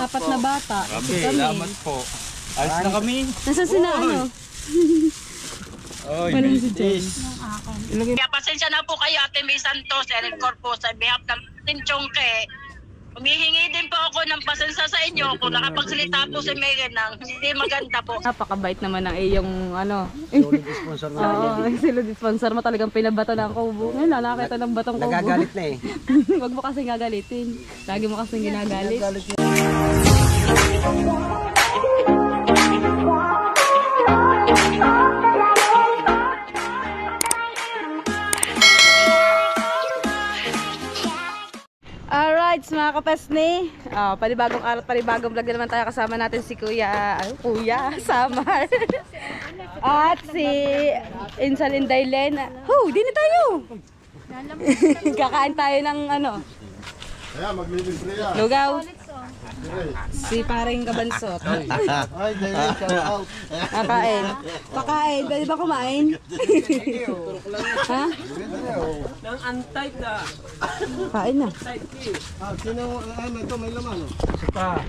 apat na bata. Okay, Kami. salamat po. Ayos na kami. Nasa sina ano? Oy, Walang si Mrs. Kaya pasensya na po kayo Ate May Santos, Eric Corpo sa behalf ng Tinchongke. Humihingi din po ako ng pasensya sa inyo kung nakapagsalita po si Megan ng hindi maganda po. Napakabait naman ng iyong ano. Solid sponsor na. Oo, solid sponsor mo talagang pinabato ng kubo. Ngayon, nakakita ng batong kubo. Nagagalit na eh. Huwag mo kasing gagalitin. Lagi mo kasing ginagalit. Alright, mga kapasni. Uh, panibagong araw, panibagong vlog na naman tayo. Kasama natin si Kuya, ano, Kuya, Samar. At si Insan Indaylen. Ho, di na tayo. Kakain tayo ng ano, Kaya maglilibre yan. lugaw. Si paring kabansot. Ay, dahil shout out. Kakain. Kakain. Pwede ba kumain? ha? Nang untype na. Kain na. Ah, sino, ano ito, may laman. oh. Pa.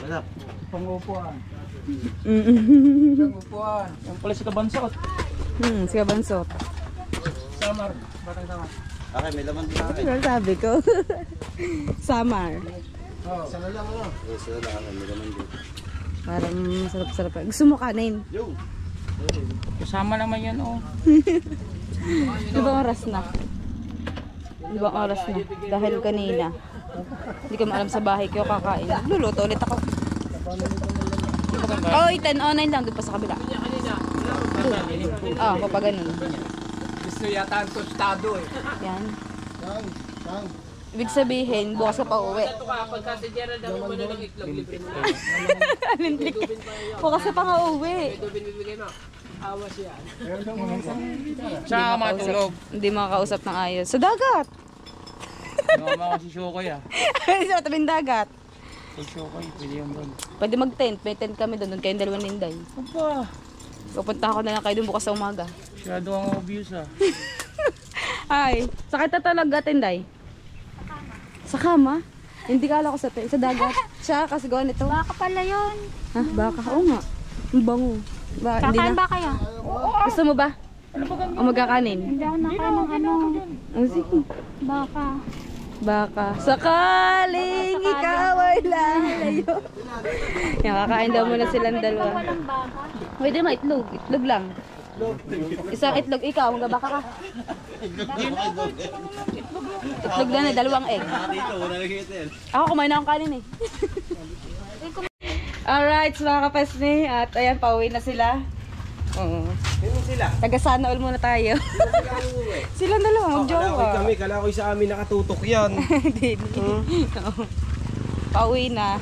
Wala. Pangupuan. Mm Pangupuan. Yung pala si Kabansot. hmm, si kabansot. Samar. Batang Samar. Okay, may laman din. Ano sabi ko? Samar. Oh, sana lang ano. Yes, wala ako, may laman din. Parang sarap-sarap. Gusto mo kanin? Kasama naman yan oh. Ibang oras na. Ibang oras na. Dahil kanina. Hindi ko maalam sa bahay ko kakain. Luluto ulit ako. Oy, 10 online lang. Doon pa sa kabila. Ah, oh, pa ganun. Gusto yata ang tostado eh. Yan. Sang, sang. Ibig sabihin, bukas ka pa uwi. Ito ka, pagka si Gerald ang umano ng itlog, libre mo na. Bukas ka pa nga uwi. Mo. Awas yan. Siya matulog. Hindi makakausap ng ayos. Sa dagat. Mama ko si Shokoy ah. sa tabing dagat. Si Shokoy, pwede yung doon. Pwede mag-tent. May tent kami doon. Doon kayong dalawang ninday. Aba. Pupunta ako na lang kayo doon bukas sa umaga. Masyado ang obvious ah. Ay, sakit na talaga, Tinday. Sa kama? Hindi kala ko sa, sa dagat. Siya, kasi gawa nito. Baka pala yun. Ha? Baka? Oo nga. Ang bango. Ba, hindi Kakain na. ba kayo? Gusto mo ba? O magkakanin? Hindi ako nakain ng ano. Oh, sige. Baka. Baka. Sakaling ikaw ay lalayo. Yan, kakain daw muna silang dalawa. Walang baka. Pwede ma, itlog. Itlog lang. Isang itlog. Ikaw, magbabaka ka. Itlog lang na, dalawang egg. Ako, kumain na akong kanin eh. Alright, mga kapasni. At ayan, pauwi na sila. Oo. Sino sila? Taga sana all muna tayo. Silang dalawa, Kala ko magjowa. kami, kala ko sa amin nakatutok yan. Hindi. Oo. Pauwi na.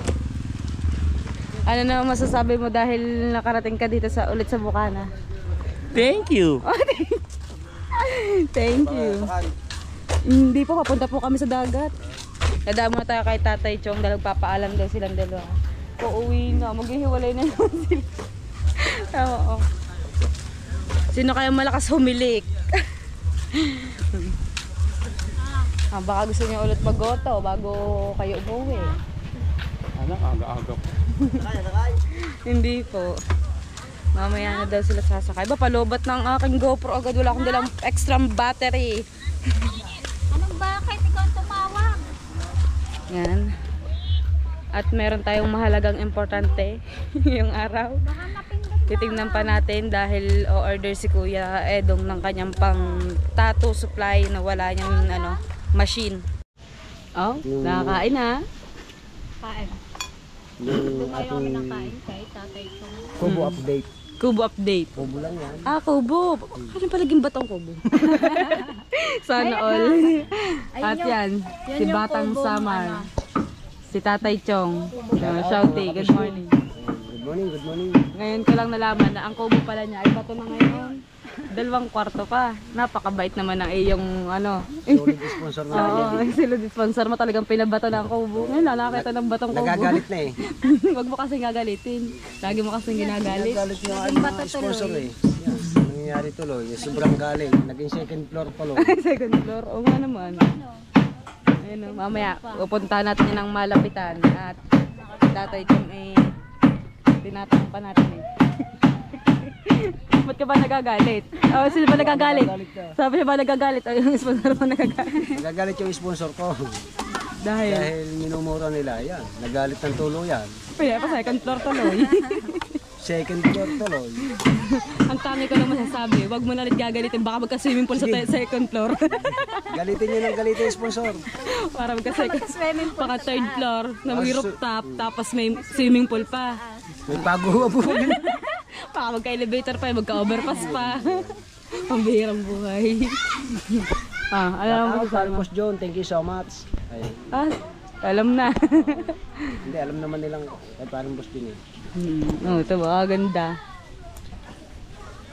Ano na masasabi mo dahil nakarating ka dito sa ulit sa Bukana? Thank you. Thank you. Hindi po, papunta po kami sa dagat. Nadaan muna tayo kay Tatay Chong dahil papaalam daw silang dalawa. Uuwi na, maghihiwalay na naman sila. Oo. Sino kaya malakas humilik? ah, baka gusto niyo ulit mag-goto bago kayo umuwi. Ano, aga-aga po. Hindi po. Mamaya na daw sila sasakay. Ba, palobat ng aking GoPro agad. Wala akong dalang extra battery. Anong bakit ikaw tumawag? Yan. At meron tayong mahalagang importante yung araw. Titingnan pa natin dahil o-order si Kuya Edong ng kanyang pang tattoo supply na wala niyang ano, machine. Oh, nakakain na. Kain. Yung Tumayo kami ng kain kay tatay ko. Kubo update. Kubo update. Kubo lang yan. Ah, kubo. Ano palaging batong kubo? Sana all. At yan, si yung Batang Samar. ano. Si Tatay Chong. Uh, Shouty, good morning. Good morning, good morning. Ngayon ko lang nalaman na ang kubo pala niya ay bato na ngayon. Dalawang kwarto pa. Napakabait naman ng iyong ano. Solid sponsor na. Oo, sila sponsor mo talagang pinabato ng kubo. Ngayon, nakakita ng batong kubo. Nagagalit na eh. Huwag mo kasing gagalitin. Lagi mo kasing ginagalit. Nagagalit yung ano, sponsor eh. Yan, nangyayari tuloy. Yung sobrang galing. Naging second floor pa lo. Second floor. Oo nga naman. Ayun o, mamaya pupunta natin ng malapitan at Tatay Chong eh, tinatanong pa natin eh. Ba't ka ba nagagalit? Oh, sino ba nagagalit? Sabi niya ba nagagalit? O yung sponsor mo nagagalit? Nagagalit yung sponsor ko. Dahil, Dahil minumura nila yan. Nagalit ng tulo yan. second floor tuloy. Second floor tuloy. Ang tangi ko lang masasabi, wag mo na ulit gagalitin, baka magka-swimming pool sa second floor. Galitin nyo ng galitin yung sponsor. Para magka-second swimming pool. Baka third floor, na may rooftop, tapos may swimming pool pa. May pagawa po. Baka magka-elevator pa, magka-overpass pa. Pambihirang buhay. ah, alam mo, Carlos John, thank you so much. Ay, ah, alam na. hindi, alam naman nilang kay parang boss din eh. Hmm, oh, ito ba, ganda.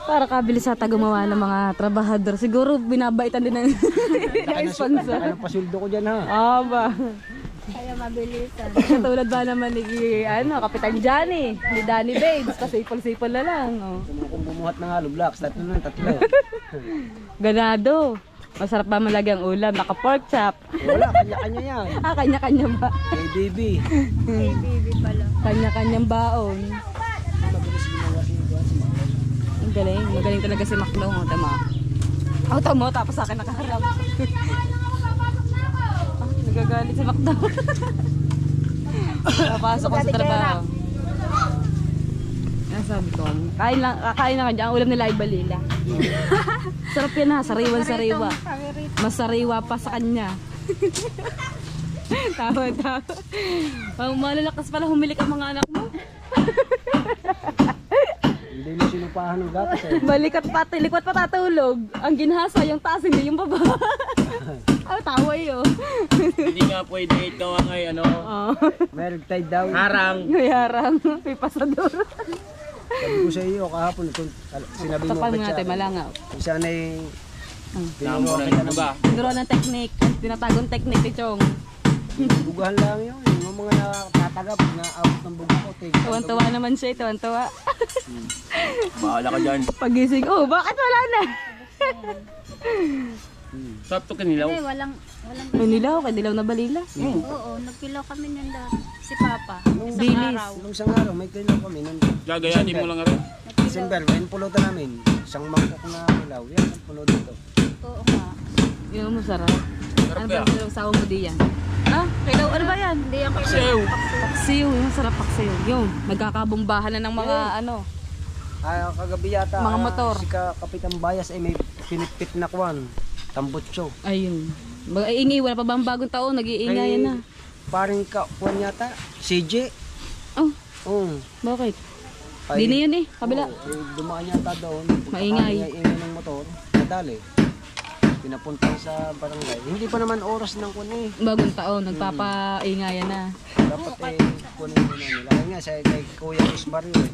Para kabilis ata gumawa ng mga trabahador. Siguro binabaitan din ng sponsor. ng pasildo ko dyan ha. Ah, ba? Kaya mabilisan. Katulad ba naman ni ano, Kapitan Johnny, ni Danny Babes, pasipol-sipol na lang. Oh. Kung bumuhat ng hollow blocks, tatlo na, tatlo. Ganado. Masarap ba malagi ang ulam? Naka-pork chop. Wala, kanya-kanya yan. Ah, kanya-kanya ba? Hey, baby pala. Kanya-kanyang baon. Ang galing. Magaling talaga si Maclo. Oh, tama. Oh, tamo. Tapos sa akin nakaharap. ah, nagagalit si Macdo. Napasok ko sa trabaho. Yan sabi ko. Kain lang, kakain lang dyan. Ang ulam nila ay balila. Sarap yan ha. Sariwan-sariwa. Mas sariwa pa sa kanya. tawa, tawa. Ang malalakas pala humilik ang mga anak mo. Hindi mo sinupahan ng gatas eh. Balikat pa, likwat pa tatulog. Ang ginhasa, yung taas, hindi yung baba. oh, tawa yun. Hindi nga pwede ikaw ang ay ano, Oh, Meron tide daw. harang. ngayarang. May pasador. Sabi ko sa iyo kahapon, kung sinabi mo Tapan nga, akin, malangaw. kung saan ay Hmm. Siguro ng technique. Tinatagong technique ni Chong. Bugahan lang yun. Yung mga natatagap na abot ng bugo ko. Tig, Tuwan-tuwa naman siya, tuwan-tuwa. Bahala ka dyan. Pagising, oh, bakit wala na? Sarap to kanilaw. Hindi, walang, walang, Manilaw, kay dilaw na balila. oo, nagpilaw kami niyan dati. Si Papa. Isang Bilis. araw. Nung isang araw, may kailan kami. Nung Gagayanin mo lang rin. December, may pulutan namin. Isang mangkok na ilaw. Yan, ang puno dito. Oo nga. Yun mo sarap. Sarap Ano ba yung sawa mo diyan? Ah, kailaw, ano ba yan? Hindi ako Sew. Paksiw, yung sarap paksiw. Yung, nagkakabumbahan na ng mga ano. Ah, kagabi yata. Mga ah, motor. Si ka, Kapitan Bayas ay may pinitpit na kwan. Tambutso. Ayun. Mag ingay, wala pa ba ang bagong taon? Nag-iingayan na. Paring ka, kwan yata. CJ. Oh, Oo. bakit? Ay, Di na yun eh, kabila. oo, eh, dumaan yata doon. Maingay. Ingay ng motor. Nadali. Pinapunta sa barangay. Hindi pa naman oras ng kwan eh. Bagong taon, nagpapaingayan na. Dapat eh, kunin mo na nila. Kaya nga, sa kay Kuya Ismario eh.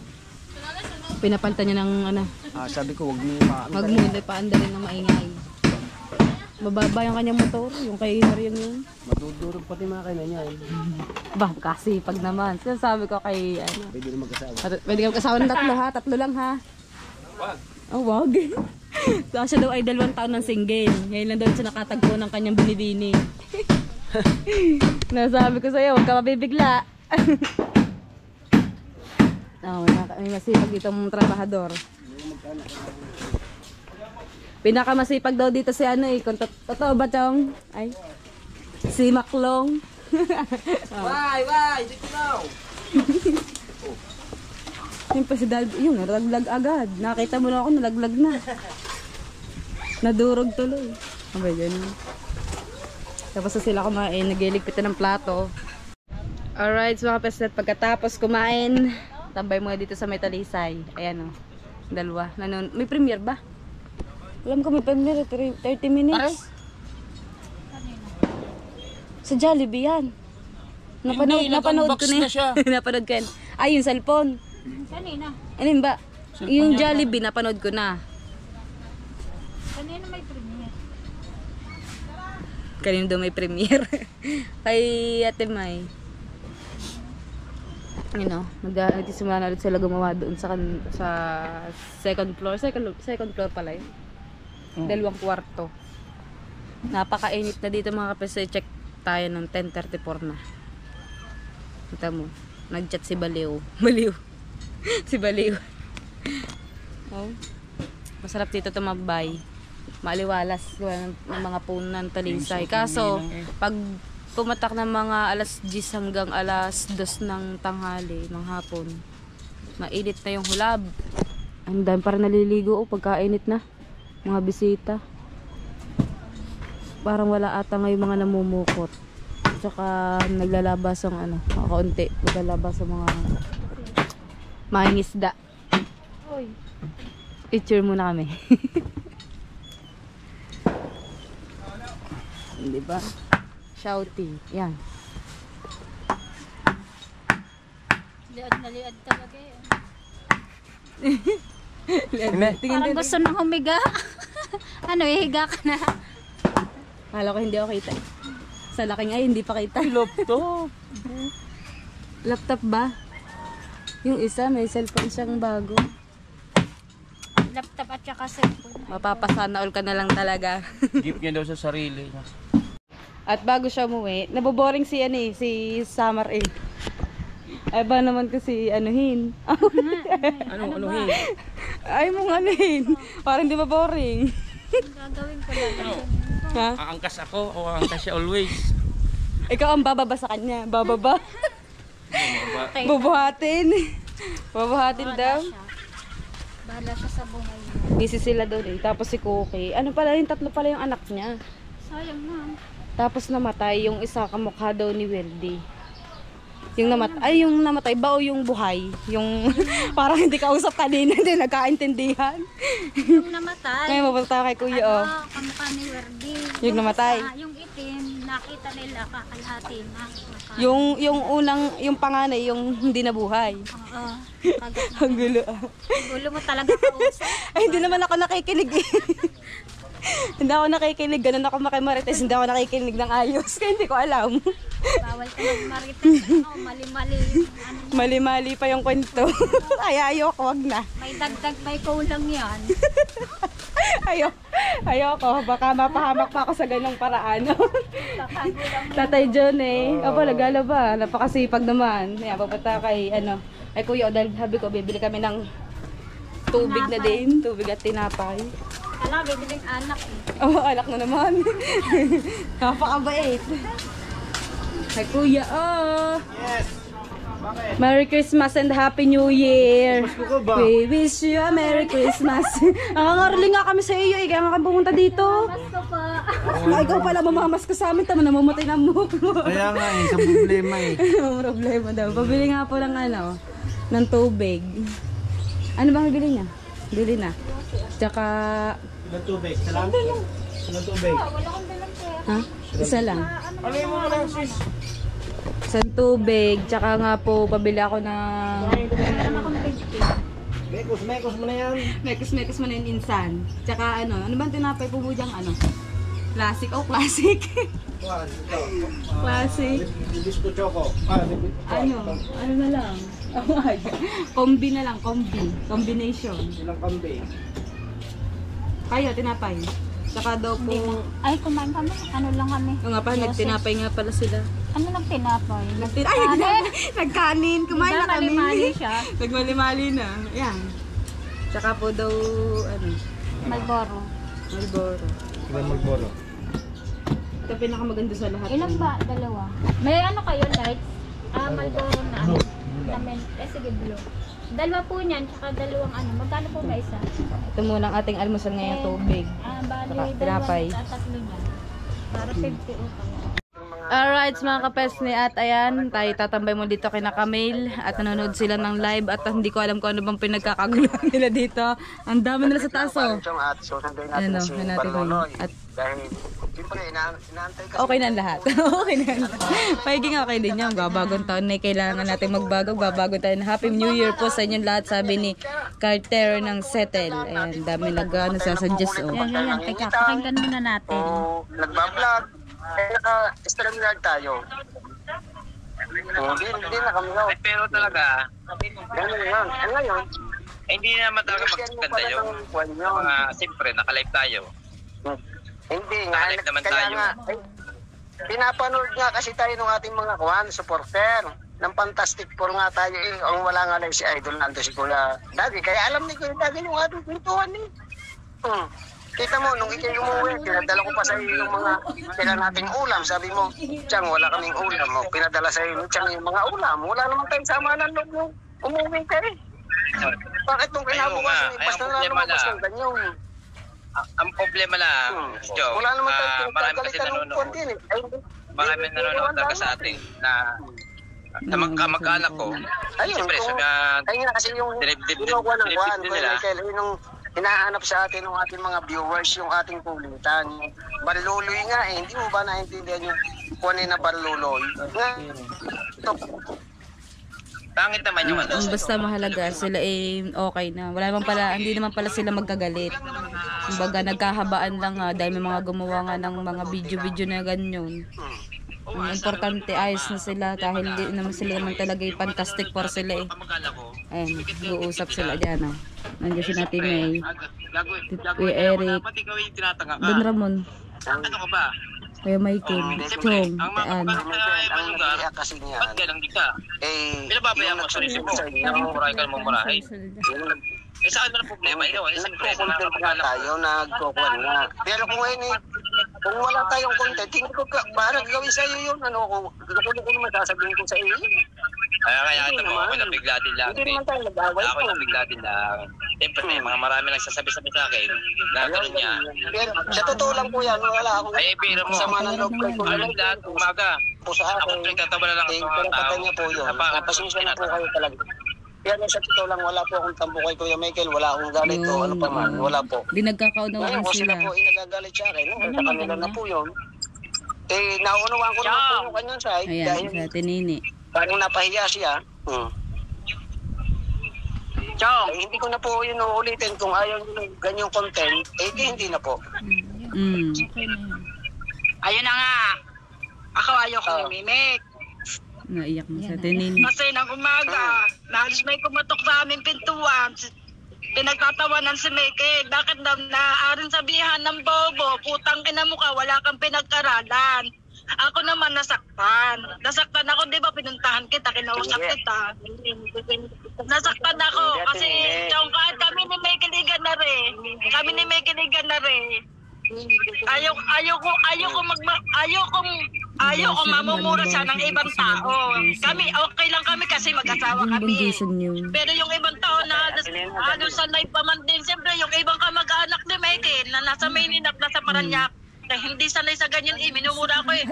Pinapalitan niya ng ano, Ah, sabi ko, wag mo paano. wag mo hindi paandalin ng maingay. Bababa yung kanyang motor, yung kay Mariam yun. Madudurog pati mga kainan niya. eh. Bah, kasi pag naman. Sinasabi ko kay, ano, Pwede na mag-asawa. At- Pwede kang kasama ng tatlo ha? Tatlo lang ha? Wag. Oh, wag. so, siya daw ay dalawang taon ng single. Ngayon lang daw siya nakatagpo ng kanyang binibini. Nasabi ko sa'yo, huwag ka mabibigla. oh, may- may masipag dito mong trabahador. Pinakamasipag daw dito si ano eh. Kung tot- totoo ba, Chong? Ay. Si Maklong. Why, why? Dito now. Yung pa si Dad, yun, nalaglag agad. Nakita mo na ako, nalaglag na. Nadurog tuloy. Abay, ganun. Tapos na sila kumain, nagiligpitan ng plato. Alright, so mga peslet, pagkatapos kumain, tambay muna dito sa Metalisay. Ayan o, dalawa. Nanon, may premiere ba? Alam ko may premiere, 30 minutes. Sa Jollibee yan. Napanood, Hindi, napanood ko na, siya. napanood ko yan. Ay, yung cellphone. Kanina. Ano ba? Yung Jollibee, napanood ko na. Kanina may premiere. Kanina daw may premiere. Kay Ate May. You know, nag nagsisimula na ulit sila gumawa doon sa kan- sa second floor. Second, second floor pala yun. Dalawang kwarto. Napakainit na dito mga kapatid. Check tayo ng 10.34 na. Kita mo. Nag-chat si Baliw. Baliw. si Baliw. Oh. Masarap dito tumambay. Maliwalas ng, ng mga punan talisay. Kaso, pag pumatak ng mga alas 10 hanggang alas 2 ng tanghali, ng hapon, mainit na yung hulab. Ang dami parang naliligo oh, pagkainit na. Mga bisita. Parang wala ata ngayon mga namumukot. Tsaka naglalabas ang ano, kaunti. Naglalabas ang mga mangingisda. Picture muna kami. Di ba? Shouting. Yan. Liad na liad talaga eh. Tingin Parang gusto nang humiga. ano, ihiga ka na. Kala ko hindi ako kita. Sa laking ay, hindi pa kita. Laptop. Laptop ba? Yung isa, may cellphone siyang bago. Laptop at saka cellphone. Mapapasana all ka na lang talaga. Gift niya daw sa sarili niya. At bago siya umuwi, naboboring si ano eh, si Summer eh. Ay ba naman kasi anuhin. Ano, ano, hin? Ay mong anuhin. Parang di maboring. Gagawin ko lang. Ha? Aangkas ako o aangkas siya always. Ikaw ang bababa sa kanya. Bababa. Okay. Bubuhatin. Bubuhatin daw. siya. Bahala siya sa buhay niya. Busy sila doon eh. Tapos si Cookie. Ano pala yung tatlo pala yung anak niya. Sayang na. Tapos namatay yung isa kamukha daw ni Weldy. Yung namatay, ay yung namatay ba o yung buhay? Yung parang hindi kausap kanina, hindi nagkaintindihan. Yung namatay. Ngayon mapunta kay kuya oh. Ano, kamukha ni Werdy. Yung namatay? isa, yung itim, nakita nila kakalhati na. Yung yung unang yung panganay yung hindi nabuhay. Oo. Ang gulo. ah. Gulo mo talaga kausap. Ay hindi naman ako nakikinig. eh. hindi ako nakikinig, ganun ako makimarites, hindi ako nakikinig ng ayos, kaya hindi ko alam. Bawal ka magmarites. Ano, mali-mali ano. Mali-mali pa yung kwento. Ay, ayoko, wag na. May dagdag, may kulang yan. Ayoko, ayoko, baka mapahamak pa ako sa ganong paraan. Tatay John eh. Opo, nagala ba? Napakasipag naman. Kaya papunta kay, ano, ay kuya, dahil sabi ko, bibili kami ng tubig na din. Tubig at tinapay. Kala, bibiling anak eh. Oh, alak na naman. Napakabait. Ay kuya, oh. Yes. Merry Christmas and Happy New Year. We wish you a Merry Christmas. Nangangarli nga kami sa iyo eh, kaya nga kami pumunta dito. Basta pa. Ay, ikaw pala mamamas ka sa amin, tama namamatay na mo. Kaya nga eh, sa problema eh. Ang problema daw. Pabili nga po ng ano, ng tubig. Ano bang bibili niya? Bili na. Tsaka, Ilang tubig? Salam? Ilang tubig? ha? Isa lang. Ano mga lang sis? Isang tubig. Tsaka nga po, pabili ako ng... Mekos, mekos mo na yan. Mekos-mekos mo na yung insan. Tsaka ano, ano bang tinapay po mo diyang ano? Classic? Oh, classic. Classic. Disco choco. Ah, Ano? Ano na lang? Oh, ay. Kombi na lang, kombi. Combination. Ilang kambi. Kayo, tinapay. Tsaka daw po... Ay, kumain kami. Ano lang kami. Oo nga pa, nagtinapay nga pala sila. Ano nagtinapay? Nagtin Ay, nagkanin! nagkanin! Kumain na kami. mali-mali siya? Nagmali-mali na. Yan. Tsaka po daw, ano, Malboro. Malboro. Ilang magboro. Ito pinakamaganda sa lahat. Ilan ba? Dalawa. May ano kayo, lights? Ah, Malboro na ano? Namin. Eh, sige, blue. Dalawa po niyan, tsaka dalawang ano. Magkano po ba isa? Ito muna ang ating almusal ngayong tubig. Ah, bali, Saka dalawa tinapay. at tatlo niyan. Para 50 utang. Alright, mga kapesne at ayan, tayo tatambay mo dito kay Nakamil at nanonood sila ng live at hindi ko alam kung ano bang pinagkakaguluhan nila dito. Ang dami nila sa oh. Susunduin Ano, natin. At okay na ang lahat. okay na ang lahat. Paiging okay din yan. Babagong taon na kailangan natin magbago. Babago tayo na Happy New Year po sa inyong lahat. Sabi ni Carter ng Settle. Ayan, dami nag ano, oh. Yan, yan. Teka, pakinggan muna natin. O, nagbablog. Naka-stream live tayo. Hindi, hindi na kami na. Pero talaga, Ganun yan. Eh, ngayon, eh, hindi naman talaga pala yung mga siyempre, nakalive tayo. Hindi nga. Balik naman kaya tayo. nga, eh, pinapanood nga kasi tayo ng ating mga kwan, supporter. ng Fantastic Four nga tayo eh. Ang wala nga lang si Idol nando si Kuya Dagi. Kaya alam ni Kuya Dagi yung ating pintuan eh. Hmm. Kita mo, nung ikay umuwi, pinadala ko pa sa iyo yung mga tira nating ulam. Sabi mo, Chang, wala kaming ulam. O, pinadala sa iyo, Chang, yung mga ulam. Wala naman tayong sama ng loob nung umuwi ka eh. Bakit nung kinabukasan, Ayun nga, eh, basta ayun, na lumabas lang. ng ganyan. Ang, ang problema lang, Hmm. Joe, Wala naman tayong ah, marami kasi nanonood. eh. Ay, Marami hindi- nanonood hindi- talaga sa atin na na mag- kamag-anak ko. Ayun, Siyempre, kung- sabi nga, Ayun nga kasi yung Dinibdib nila. Michael, yun yung hinahanap sa atin ng ating mga viewers, yung ating kulitan. Barluloy nga eh, hindi mo ba naintindihan yung kung ano na barluloy? Ito, pangit naman yung ano. Basta mahalaga sila eh okay na. Wala naman pala, hindi naman pala sila magkagalit. Kumbaga nagkahabaan lang nga dahil may mga gumawa nga ng mga video-video na ganyan. Ang importante ayos na sila dahil hindi naman sila naman talaga yung fantastic for sila eh. Ayun, nag-uusap sila dyan ah. Nandiyan si Nati May. Kuya Eric. Don Ramon, Ano ka ba? Kuya Michael, Siyempre, Chong, ang Taan. ang nag-iiyak kasi niya, ba't kailang di ka? eh, yung ang sarili mo. inyo, Mumurahin ka na mumurahin. Eh saan mo na problema? Ikaw, eh siyempre, sa mga nagko-content nga ko. tayo, nagkukuha nga. Pero kung ngayon eh, kung wala tayong content, hindi ko ka, para gawin sa iyo yun, ano, kung gusto ko naman sasabihin ko sa iyo. Kaya kaya Hindi ito mo, naman. ako nabigla din lang. Hindi naman tayo nag-away Ako po. nabigla din lang. Siyempre, may mga marami nagsasabi-sabi sa akin na gano'n niya. Pero sa totoo lang po yan, wala akong Ay, biro mo. sama ng loob Kuya Alam lahat, umaga. po sa Ako akin. pinagtatawa na lang Eh, ang mga pero tao. niya po yun. Napaka- Napasensya na po kayo talaga. Pero sa totoo lang, wala po akong tampo kay Kuya Michael. Wala akong galit o ano pa man. Wala po. Di Ngayon, nagkakaunawan kung sila sila. po ay nagagalit sa akin, no? sa kanila na po yun. Eh, naunawaan ko naman po yung kanyang side. Ayan, Dahil sa tinini. parang napahiya siya. Hmm. Chong, Eh, hindi ko na po yun uulitin kung ayaw nyo ng ganyang content, eh di hindi na po. Mm. ayun na nga. Ako ayaw ko Ah. lumimik. Naiyak na sa tinini. Kasi nang umaga, naalis may kumatok sa aming pintuan. Pinagtatawanan si Mickey. Bakit daw naaaring sabihan ng bobo, putang ina mo ka, wala kang pinag-aralan. Ako naman nasaktan. Nasaktan ako, di ba pinuntahan kita, kinausap kita. Nasaktan ako kasi yung kahit kami ni Michael Igan na rin. Kami ni Michael Igan na rin. Ayaw, ayaw ko, ayaw ko mag, ayaw ko, ayaw ko mamumura siya ng ibang tao. Kami, okay lang kami kasi mag-asawa kami. Pero yung ibang tao na halos, halos sanay pa man din, siyempre yung ibang kamag-anak ni Michael na nasa Maynilap, nasa Parañaque, na hindi sanay sa ganyan eh, minumura ko eh.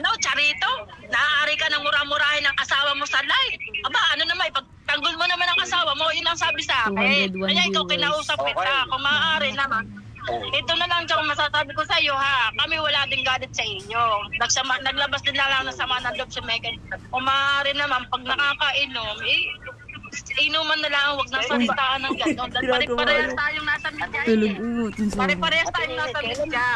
Ano, Charito? Naaari ka ng mura-murahin ng asawa mo sa live. Aba, ano naman, ipagtanggol mo naman ang asawa mo, yun ang sabi sa akin. 201 Kaya ikaw kinausap kita, kung maaari naman. Ito na lang dyan masasabi ko sa iyo ha. Kami wala din galit sa inyo. Nagsama, naglabas din na lang ng sama ng loob si Megan. Kung maaari naman, pag nakakainom, eh, inuman na lang, huwag nang salitaan ng gano'n. Dahil pare-parehas tayong nasa media. Tulog. Yung. Pare-parehas tayong nasa media.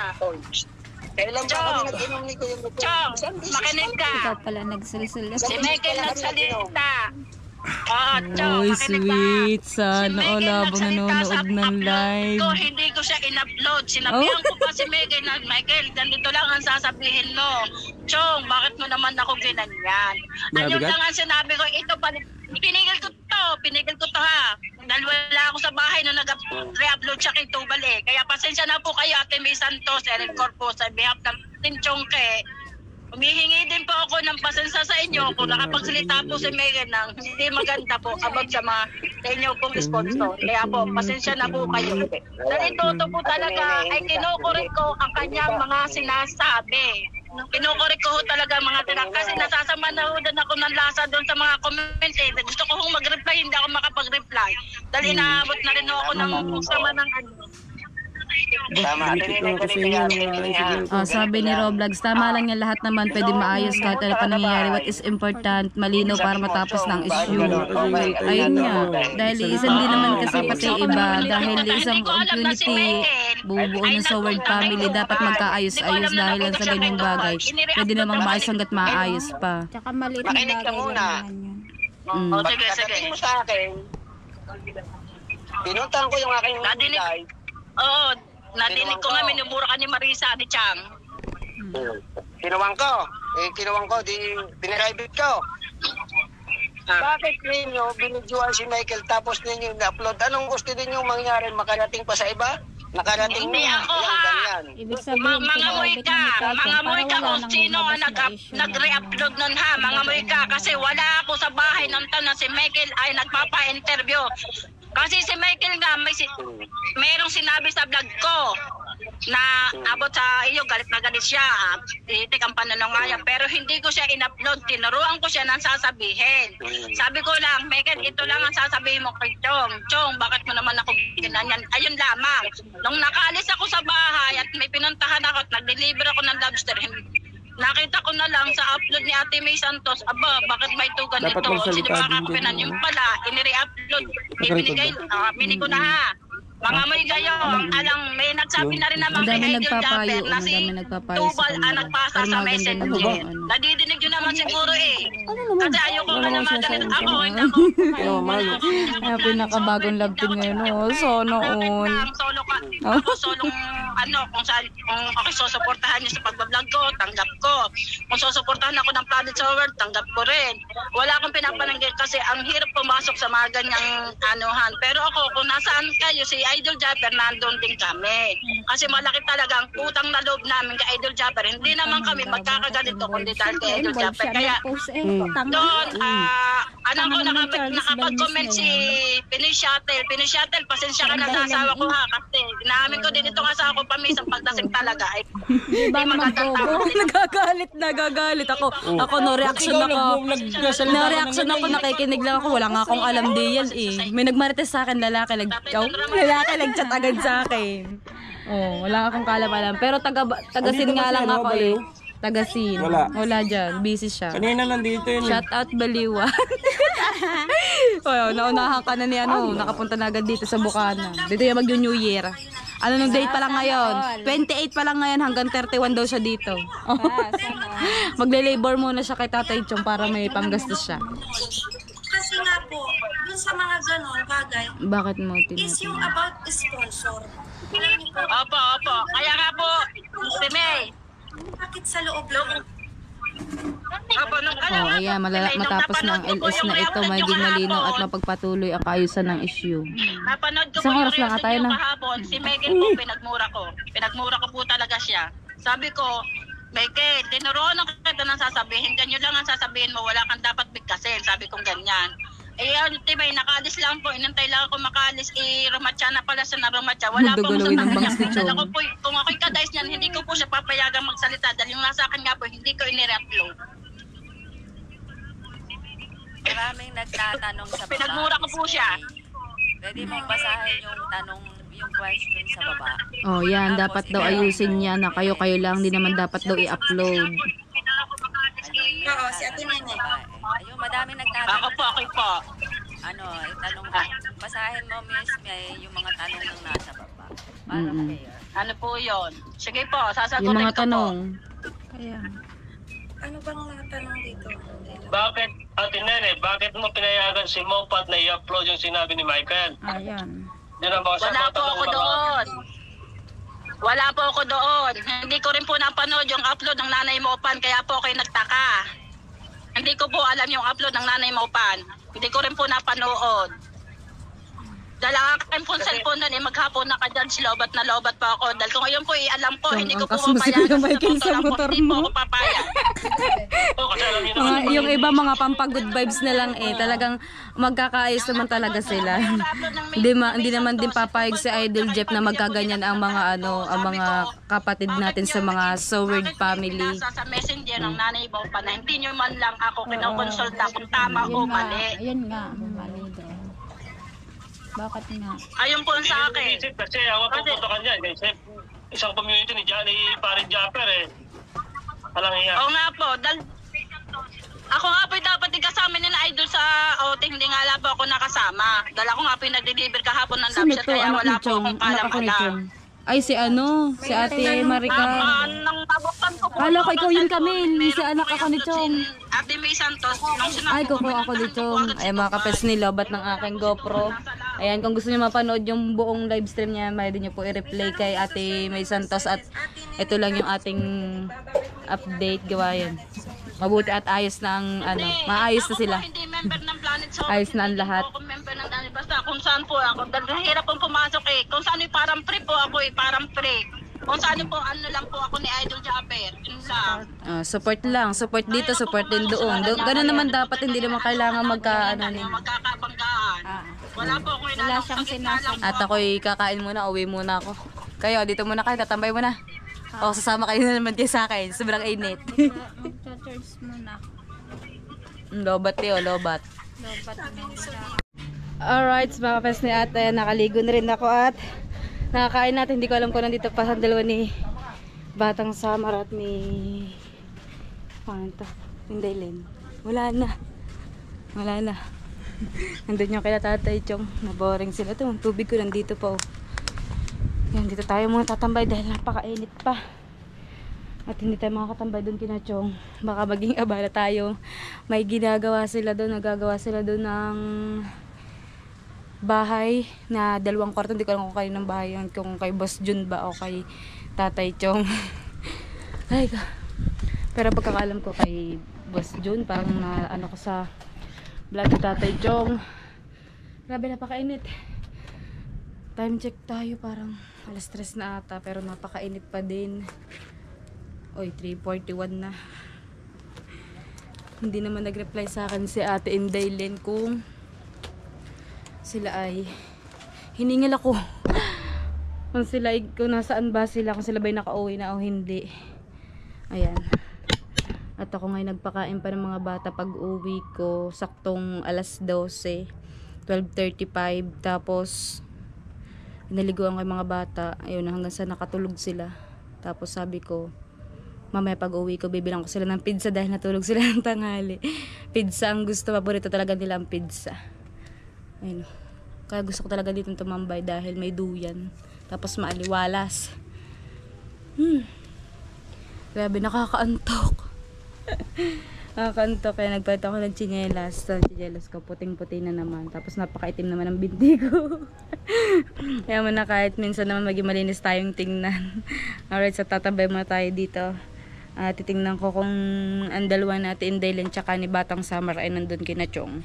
Kailan ba Chong. kami nag-inom ni Kuya? Chong, makinig ka. Ikaw pala nagsalsal. Si Megan nagsalita. Ah, Chong, Uy, sweet. Si Sana all habang nanonood ng live. Ko, hindi ko siya in-upload. Sinabihan ko pa si Megan na, Michael, ganito lang ang sasabihin mo. Chong, bakit mo naman ako ginanyan? Ano lang ang sinabi ko, ito pa, pinigil ko to, pinigil ko to ha. Dahil wala ako sa bahay nung nag-re-upload siya kay Tubal eh. Kaya pasensya na po kayo, Ate May Santos, Eric Corpo, sa behalf ng Tinchongke. Humihingi din po ako ng pasensya sa inyo kung nakapagsalita po si Megan ng hindi maganda po about sa mga sa inyo pong sponsor. Kaya po, pasensya na po kayo. Dahil ito to po talaga ay kinukurik ko ang kanyang mga sinasabi. Kinukurik ko talaga mga tinak kasi nasasama na din ako ng lasa doon sa mga comment eh. Gusto ko hong mag-reply, hindi ako makapag-reply. Dahil inaabot na rin ako ng sama ng ano. Tama. Ko. Oh, sabi ni Roblox, tama lang yan lahat naman pwede maayos kahit ano pa nangyayari. What is important, malino para matapos ng issue. Ayun nga, dahil isang din naman kasi pati iba, dahil isang community, bubuo ng sa word family, dapat magkaayos-ayos dahil lang sa ganyang bagay. Pwede namang maayos hanggat maayos pa. Tsaka maliit na bagay muna. lang naman yun. Mm. Oh, sige, sige. Mo sa akin, pinuntahan ko yung aking live. Oo, nadinig ko nga minumura ka ni Marisa, ni Chang. Kinuwang ko. Eh, kinuwang ko, di, piniribate ko. bakit ninyo binidyoan si Michael tapos ninyo na-upload? Anong gusto ninyo mangyari? Makarating pa sa iba? Nakarating Hindi ako, ha? ganyan. Ibig sabihin, Ma- mga moy pinababit ka, na ni Tachong mga moy para ka kung sino ang nag nag-re-upload nun ha, mga moy ka, kasi wala ako sa bahay ng taon na si Michael ay nagpapa-interview. Kasi si Michael nga, may si, merong sinabi sa vlog ko na abot sa iyo, galit na galit siya, titik ang pananungayan, pero hindi ko siya in-upload, tinuruan ko siya ng sasabihin. Sabi ko lang, Michael, ito lang ang sasabihin mo kay Chong. Chong, bakit mo naman ako ginanyan? Ayun lamang. Nung nakaalis ako sa bahay at may pinuntahan ako at nag-deliver ako ng lobster, nakita ko na lang sa upload ni Ate May Santos, aba, bakit may ito ganito? Dapat magsalita Sino din din, yung pala, inire-upload, ibinigay, ah, mini ko na ha. Mga may gayo, alang may nagsabi na rin naman Ang kay Idol nagpapayo, Japper na ang si Tubal ang nagpasa sa messenger. ano. Nadidinig yun naman siguro eh. Kasi ayoko ka naman sinasabi ako. Kaya mamalo. Kaya pinakabagong love team ngayon, oh. All. Ang solo ka. Oh. Ako solong ano, kung saan, kung ako susuportahan niyo sa pagbablog ko, tanggap ko. Kung susuportahan ako ng Planet World, tanggap ko rin. Wala akong pinapananggit kasi ang hirap pumasok sa mga ganyang anuhan. Pero ako, kung nasaan kayo, si Idol Japper, nandun din kami. Kasi malaki talaga ang utang na loob namin kay Idol Japper. Hindi naman kami magkakaganito kundi dahil kay Idol Japper. Kaya doon, ah, ano nakapag, nakapag-comment si Pinoy Shuttle. Pinoy Shuttle, pasensya ka na sa asawa ko ha. Kasi inamin ko din itong asawa ko pamisang pagdasing talaga. Ay, Diba hindi magandang tao. nagagalit, nagagalit ako. Ako, no reaction ako. nag- No reaction ako, nakikinig lang ako. Wala nga akong alam di yan eh. May nagmarites sa akin, lalaki. Lag, lalaki nag-chat agad sa akin. Oh, wala akong kalam-alam. Pero taga, tagasin nga lang ako eh. Tagasin. Wala. Wala dyan. Busy siya. Kanina nandito yun. eh. Shout out Baliwa. oh, naunahan ka na ni ano, nakapunta na agad dito sa Bukana. Dito yung mag-New Year. Ano nung date pa lang ngayon? 28 pa lang ngayon hanggang 31 daw siya dito. Magle-labor muna siya kay Tatay Chong para may panggastos siya. Kasi nga po, dun sa mga ganon bagay, Bakit mo is yung tinatanong? about sponsor. Alam niyo po, Opo, opo. Kaya nga po, si May. Bakit sa loob lang? Oh, ayan, malala- matapos ng LS na ito, magiging malinaw at mapagpatuloy ang kaayusan ng issue. Napanood ko Isang po oras yung lang reaction tayo niyo na. kahapon. Si Megan po, pinagmura ko. Pinagmura ko po talaga siya. Sabi ko, Megan, tinuruan ako kita ng sasabihin. Ganyan lang ang sasabihin mo. Wala kang dapat bigkasin. Sabi kong ganyan. Eh, tibay, nakaalis lang po. Inantay lang ako makaalis. Eh, rumatya na pala siya na rumatya. Wala po Magdagalawin ng bangs ni Dala Chong. ko po, kung ako'y kadais niyan, hindi ko po siya papayagang magsalita. Dahil yung nasa akin nga po, hindi ko inire-upload. Maraming nagtatanong sa baba. Pinagmura ko po siya. Pwede mong basahin yung tanong, yung question sa baba. Oh, yan, dapat daw ayusin niya na kayo-kayo lang, di naman dapat daw i-upload. Oo, si Ate Nene. Madami Ako nagtatanong. po, ako po. Ano, itanong mo. Basahin mo, Miss May, yung mga tanong ng nasa baba. Para Mm-mm. fair. Ano po yon? Sige po, sasagutin Yung mga ko po. tanong. Ano bang mga tanong dito? Bakit, Ate Nene, bakit mo pinayagan si Mopat na i-upload yung sinabi ni Michael? Ayan. Yun ang mga Wala po ako mga- doon. Wala po ako doon. Hindi ko rin po napanood yung upload ng nanay mo pan, kaya po ako'y nagtaka. Hindi ko po alam yung upload ng nanay mo pan. Hindi ko rin po napanood. Dahil ang akin po cellphone nun, eh, maghapon naka-judge lobat na lobat pa ako. Dahil kung ngayon po, eh, alam ko, hindi ko po mo si papayagan sa lang po, motor Hindi po mo. ako papayag. Mga, yung iba mga pampag-good vibes na lang eh. Talagang magkakaayos naman talaga sila. hindi, ma, hindi naman din papayag si Idol Jeff na magkaganyan ang mga ano, ang mga kapatid natin sa mga Soward family. Sa messenger ng nanay mo pa na hindi nyo man lang ako kinokonsulta kung tama o mali. Ayun nga, mali daw. Bakit nga? Ayun po Hindi sa ko akin. naisip kasi awat Kasi- pupunta niyan. Kasi isang community ni Johnny Parin Japper eh. Alang iya. Oo nga po, dal ako nga po dapat din kasama ni na idol sa outing, hindi nga lang po ako nakasama. Dahil ako nga po yung nag-deliver kahapon ng to? kaya Anak wala ni po akong ako kalam-alam. Ay, si ano? Si Ate Marika. Ah, nang nabukan ko po. Kala ko ikaw Camille, meron si anak po ako ni Chong. Ate May Santos, Ay, ko, kuko ako dito. Ay, mga kapes ni Lobat ng aking GoPro. Ayan, kung gusto niyo mapanood yung buong live stream niya, may niyo po i-replay kay Ate May Santos at ito lang yung ating update gawa yan. Mabuti at ayos na ang ano, maayos na sila. hindi member ng So, Ayos na ang lahat. ako member ng dami. Basta kung saan po ako. Dahil hirap pong pumasok eh. Kung saan yung parang free po ako eh. Parang free. Kung saan po ano lang po ako ni Idol Japper. Yun lang. Ah, support lang. Support dito, support din doon. Do, ganun naman dapat, hindi naman kailangan magka, ano, ni. Magkakabanggaan. Wala po akong Wala siyang sinasabi. At ako'y kakain muna, uwi muna ako. Kayo, dito muna kayo, tatambay muna. O, sasama kayo na naman kayo sa akin. Sobrang init. Magcha-charge muna. lobat eh, oh, lobat. Dapat muna. Alright, mga kapes ni ate, nakaligo na rin ako at nakakain natin. Hindi ko alam kung nandito pa sa dalawa ni Batang Samar at ni paano to? Hindi Len. Wala na. Wala na. Nandun yung kila tatay Chong. Na-boring sila to. Ang tubig ko nandito pa oh. Yan, dito tayo muna tatambay dahil napakainit pa. At hindi tayo makakatambay doon kina Chong. Baka maging abala tayo. May ginagawa sila doon. Nagagawa sila doon ng bahay na dalawang kwarto. Hindi ko alam kung kayo ng bahay yun. Kung kay Boss Jun ba o kay Tatay Chong. Ay. Pero pagkakalam ko kay Boss Jun, parang na ano ko sa vlog ni Tatay Chong. Grabe, napakainit. Time check tayo, parang alas stress na ata, pero napakainit pa din. Oy, 3.41 na. Hindi naman nag-reply sa akin si Ate Inday Len kung sila ay hiningil ako. kung sila ay, kung nasaan ba sila, kung sila ba'y nakauwi na o hindi. Ayan. At ako ngayon nagpakain pa ng mga bata pag uwi ko. Saktong alas 12. 12.35. Tapos, naliguan ko yung mga bata. Ayun, hanggang sa nakatulog sila. Tapos sabi ko, mamaya pag uwi ko, bibilang ko sila ng pizza dahil natulog sila ng tanghali. Pizza ang gusto, paborito talaga nila ang pizza. Ayun. Kaya gusto ko talaga dito tumambay dahil may duyan. Tapos maaliwalas. Hmm. Grabe, nakakaantok. Nakakanto kaya nagpalit ako ng chinelas. Ang chinelas ko puting-puti na naman. Tapos napakaitim naman ang binti ko. kaya mo na kahit minsan naman maging malinis tayong tingnan. Alright, so tatabay muna tayo dito. Ah, titingnan ko kung ang dalawa natin Indaylen tsaka ni Batang Summer ay nandun kina Chong.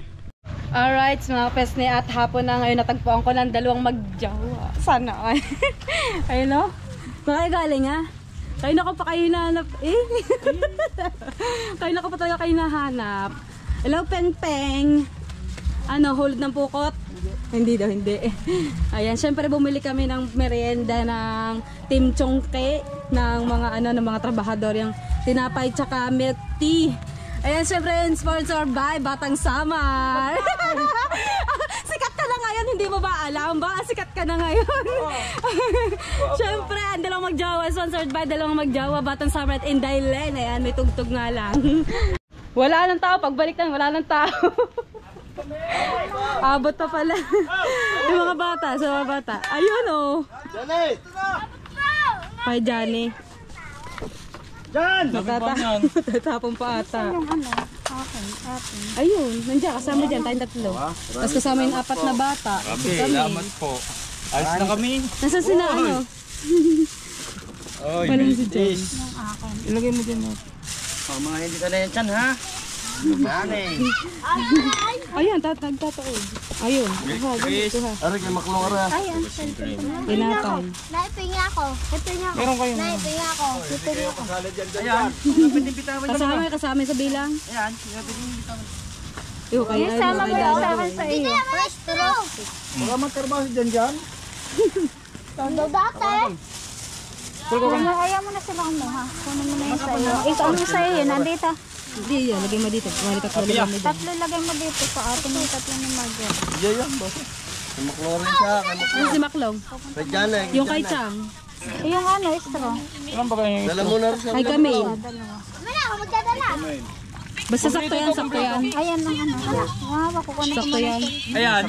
Alright, mga pes ni at hapon na ngayon natagpuan ko ng dalawang magjawa. Sana ay. Ayun? Saan kayo galing ha? Kayo na ko pa kayo hinahanap eh. kayo na ko pa talaga kayo nahanap. Hello, Peng Peng. Ano, hold ng pukot? Hindi daw, hindi. Ayan, syempre bumili kami ng merienda ng Team Chongke ng mga ano ng mga trabahador yung tinapay tsaka milk tea. Ayan, syempre sponsor by Batang Samar. sikat ka na ngayon, hindi mo ba alam ba? Sikat ka na ngayon. syempre, ang dalawang magjawa, sponsored by dalawang magjawa, Batang Samar at Inday Len. Ayan, may tugtog nga lang. wala nang tao, pagbalik lang, wala nang tao. Abot pa pala. yung mga bata, sa mga bata. Ayun oh. Johnny! Kay Johnny. Jan! Natata Tatapon pa ata. Yung ano, akin, akin. Ayun, nandiyan, kasama dyan, tayong tatlo. Tapos kasama yung apat na bata. Kami. salamat po. Ayos na kami. Nasaan sila ano? Oy, Walang si akin. Ilagay mo dyan. Oh, mga hindi ka na yan dyan, ha? Johnny! Ayun, tatag tataod. Ayun, kuha, dali, kuha. Aray, kay maklong ara. Ay, ang cellphone ko. Tinapay. Naipinga ako. Ipinga ako. Meron kayo. Naipinga ako. Ipinga ako. Ayan. Kasama, kasama sa bilang. Ayan. Iyo, kaya ay Sama mo yung dalawa. sa iyo. Maestro. Baka magkarbaho si Jan Jan. Tondo dati. Ano, kaya mo na sila mo ha. Kunin mo na yung sa iyo. Ito ano sa iyo, nandito. Hindi, yan, lagay mo dito. Lagay mo dito. Tatlo lagay mo dito sa atin yung tatlo ni Margaret. Diyan yan, boss. Kay maklong rin siya. Maklong. Yung si Maklong. Yung kay Chang. Yung ano, straw. Ilan ba kayo? Dala mo na rin siya. Kay Camille. Wala ako magdadala. Basta sakto yan, sakto yan. Ayan ang ano. Wow, kukunin ko Sakto yan. Ayan.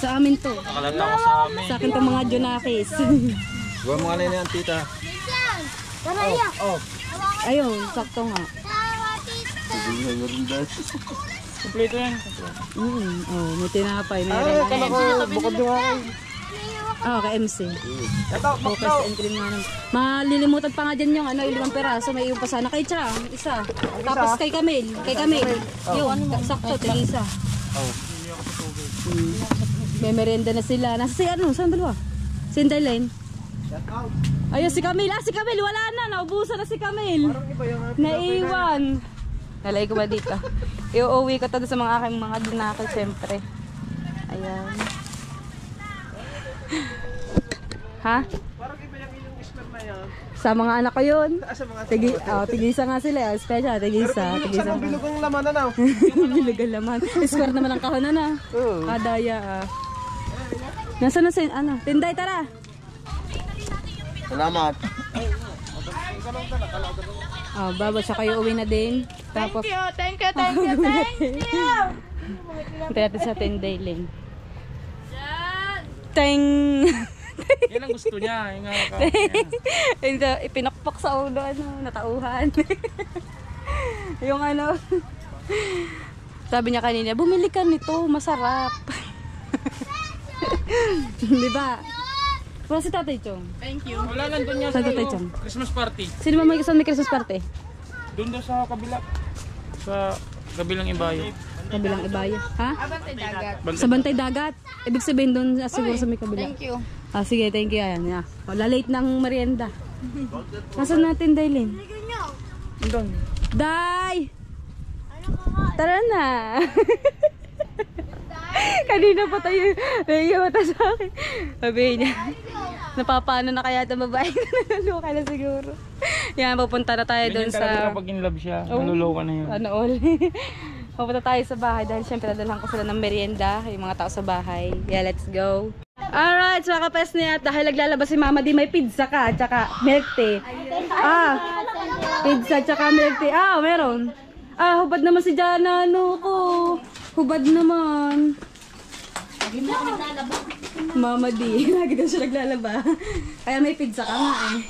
Sa amin to. Nakalata ko sa amin. Sa akin to mga Junakis. Gawa mo nga na yan, tita. Tara iya. Oh. Ayun, sakto nga. Hindi na rin dahil. Kompleto yan. Mm, oh, may tinapay, may Ay, rin. kala ko, bukod yung akin. Oh, kay MC. Ito, Focus and cream nga naman. Malilimutan pa nga dyan yung ano, yung limang peraso. May iyon pa sana kay Chang, isa. Tapos kay Camille, kay Camille. Yun, sakto, tig isa. Oh. Hmm. May merienda na sila. Nasa si ano? Saan dalawa? Si Indaylin? Ayun si Camille. Ah, si Camille. Wala na. Naubusan na si Camille. Naiwan. Nalay ko ba dito? Iuwi ko to sa mga aking mga dinakal, syempre. Ayan. Ha? Sa mga anak ko yun. Tigi, oh, tigisa nga sila. Special, tigisa. Tigisa. Bilog ang laman na na. Bilog ang laman. Square naman ang kahon na na. Kadaya ah. Nasaan na si, ano? Tinday, tara. Salamat. Oh, baba siya kayo uwi na din. Tapos, Thank you, thank you, thank you, thank you. Hintay natin sa Tinday Lane. Teng! Yan ang gusto niya. Yung nga ka. Hindi, ipinakpak sa ulo, ano, natauhan. yung ano, sabi niya kanina, bumili ka nito, masarap. Di ba? Wala si Tatay Chong. Thank you. Wala lang doon niya Sa sa Tatay Chong. Christmas party. Sino ba may saan may Christmas party? Doon daw sa kabila. Sa kabilang ibayo. Kabilang ibayo. Ha? Abante dagat. Sa Bantay Dagat. Ibig sabihin doon ah, siguro sa may kabila. Thank you. Ah, sige, thank you. Ayan, yeah. Wala late ng merienda. Nasaan natin, Dailin? Doon. Day! Tara na! Kanina pa tayo naiiwata sa akin. Sabi niya, napapano na kaya ito babae na naluluka na siguro. Yan, pupunta na tayo doon Ganyan talaga sa... kapag in love siya. Oh. Naluloko na yun. Ano all. Pupunta tayo sa bahay dahil syempre dadalhan ko sila ng merienda, yung mga tao sa bahay. Yeah, let's go. Alright, so kapes niya dahil naglalabas si Mama di may pizza ka, tsaka milk tea. Ah, pizza tsaka milk tea. Ah, meron. Ah, hubad naman si Jana, ano ko. Hubad naman. Mama di, lagi daw siya naglalaba. Kaya may pizza ka nga eh.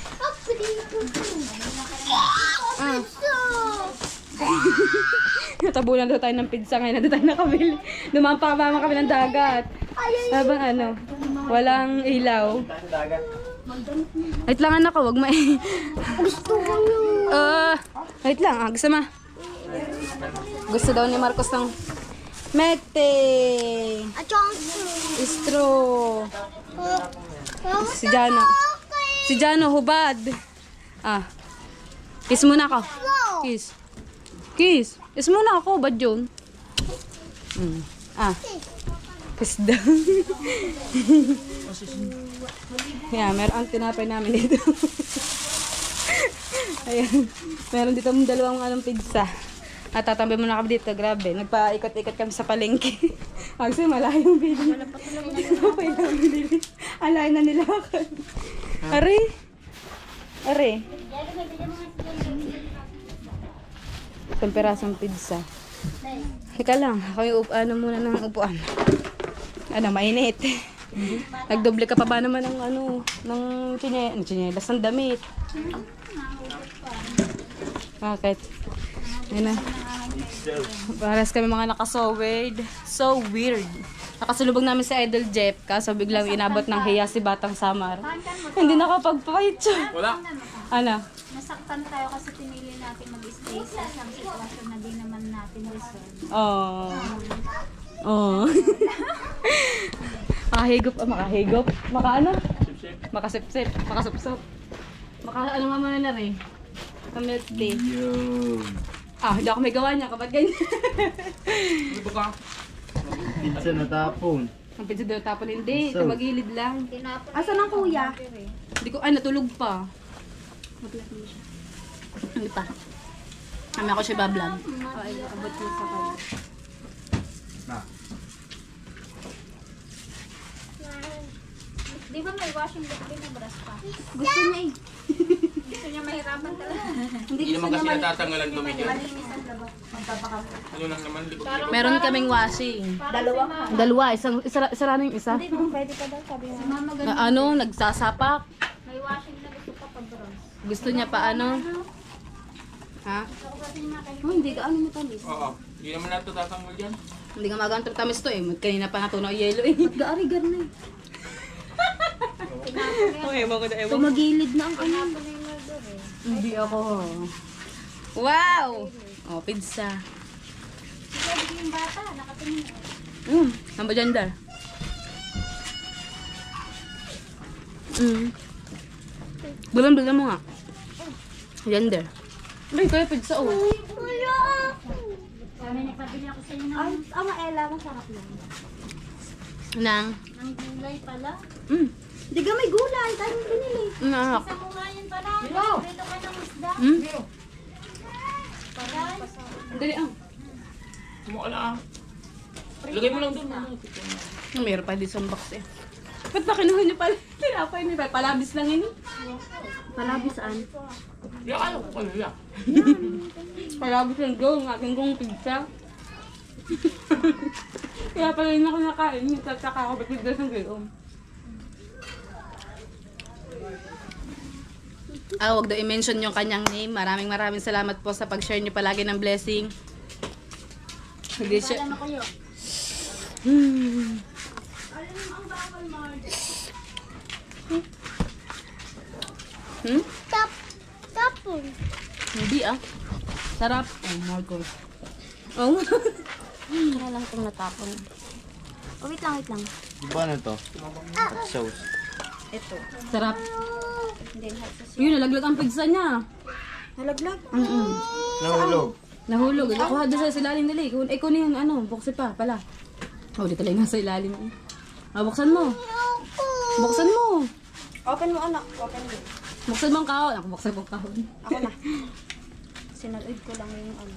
Ah. Natabunan daw tayo ng pizza ngayon. Nandito tayo nakabili. Dumampang-pamang kami ng dagat. Habang ano, walang ilaw. Wait lang anak ko, wag ma Gusto ko Uh, wait lang, ah, gusto ma. Gusto daw ni Marcos ng Mekte. Istro. Si Jano. Si Jano, hubad. Ah. Kiss muna ako. Kiss. Kiss. Kiss muna ako, bad yun? Mm. Ah. Kiss daw. yeah, meron ang tinapay namin dito. Ayan. Meron dito dalawang anong pizza. At tatambay muna kami dito. Grabe. Nagpaikot-ikot kami sa palengke. Actually, malayo yung bili. Tinapay lang bili. Alay na nila ako. Are. Are. Isang perasong pizza. Teka lang, ako yung up- ano muna ng upuan. Ano, mainit. Nagdoble ka pa ba naman ng ano, ng chinye, ng chinelas, ng damit. Bakit? Ayun na. Paras kami mga naka-so weird. So weird. Nakasulubog namin si Idol Jeff, kaso biglang inabot ng hiya si Batang Samar. Hindi nakapag-fight siya. Wala. Ano? Nasaktan tayo kasi pinili natin mag-stay sa isang sitwasyon na di naman natin resolve. Oh. Oh. makahigop, ah, makahigop. Maka ano? Makasipsip, makasupsop. Maka ano nga muna na rin. Kamilk tea. Ah, hindi ako may gawa niya kapag ganyan. Ano ba ka? Pizza na tapon. Ang pizza daw tapon hindi, so, magilid lang. Asan ang kuya? Hindi ko, ay natulog pa. Maglat mo siya. Hindi pa. Kami ako siya bablog. Ay, abot ko sa kanya. Di ba may washing liquid na brush pa? Gusto niya eh. Gusto niya mahirapan talaga. Hindi naman kasi natatanggalan dumi dyan. Malinis ang labo. Magpapakapo. Ano lang naman, likod Meron kaming washing. Dalawa ka. Dalawa, isang isa, isa lang yung isa. Hindi, pwede pa daw sabi mo. Si mama Na, ganun. ano, nagsasapak. May washing na gusto pa pa bronze. Gusto niya pa ano? Ha? Oh, hindi ka ano matamis. Oo. Hindi naman nato tatanggal dyan. Hindi ka magang tamis to eh. Kanina pa natunaw yelo eh. Mag-aari garna eh. Oh, ewan ko na ewan. Tumagilid na ang kanya. Hindi ako. Wow! Oh, pizza. Sige, yung bata, nakatingin. Mm, ang ba gender? Mm. Bilang-bilang mo nga. Gender. Ay, kaya pizza oh. Kami nagpabili ako sa inyo ng... Ay, ama, Ella, masarap lang. Nang. Ng gulay pala. Mm. Hindi ka may gulay, tayo binili. Nang. Isa mo nga yun pala. Dito ka ng isda. Mm. Paray. Dali ang. Mukha na ah. Lagay mo lang doon. Meron pa dito sa box eh. Ba't ba kinuha niyo pala? Tinapay niyo pa. Palabis lang yun. eh. Palabis saan? Di akala ko kayo ya. Palabis lang doon. Ang aking kong pizza. Kaya pala yun ako nakain. Yung tataka ako. Ba't biglas ng Ah, wag daw i-mention yung kanyang name. Maraming maraming salamat po sa pag-share niyo palagi ng blessing. Hindi siya... Hmm. Hmm? Tap. Tapon. Hindi ah. Sarap. Oh, Marcos. Oh. Wala lang itong natapon. Oh, wait lang, wait lang. Paano to? Hot sauce. Ito. Sarap. Sauce. Yun, nalaglag ang pizza niya. Nalaglag? Mm-mm. Nahulog. Nahulog. Nakuha doon sa ilalim dali. Kun- Eh, kunin yung ano, buksi pa pala. Oh, di talaga nasa ilalim. eh. Ah, buksan mo. Buksan mo. Open mo, anak. Open mo. Buksan mo ang kahon. Ako, buksan mo ang kahon. Ako na. Sinaloid ko lang yung ano.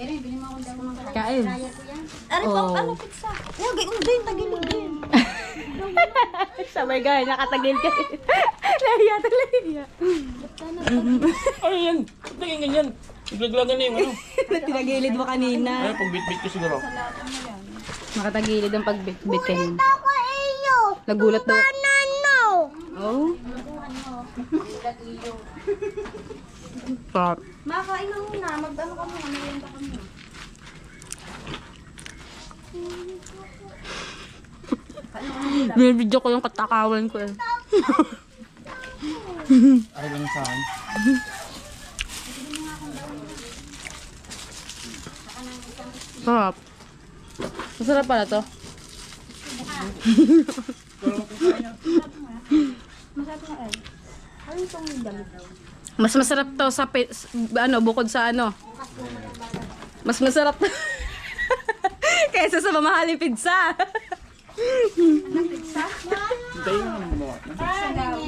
Eri, bili mo ako daw ng Kain. Yan. Ano Oh. pa? Ano pizza? Yung gayon din, tagilid din. Sabay guys, nakatagil ka. Lahiya talaga. Ano yan? Ba't naging ganyan? Naglaglagan na yung ano. Tinagilid mo kanina. Ay, pag bit-bit ko siguro. Nakatagilid ang pagbit-bit kanina. Nagulat daw. Oh. Sarap. Makain na muna. Mag-ano ka muna. Mayroon ka muna. May video ko yung katakawan ko eh. Ay lang sa akin. Sarap. Masarap pala to. Masarap na eh. Ano itong damit? Mas masarap to sa s- ano bukod sa ano. Mas masarap to. Kaysa sa mamahaling pizza.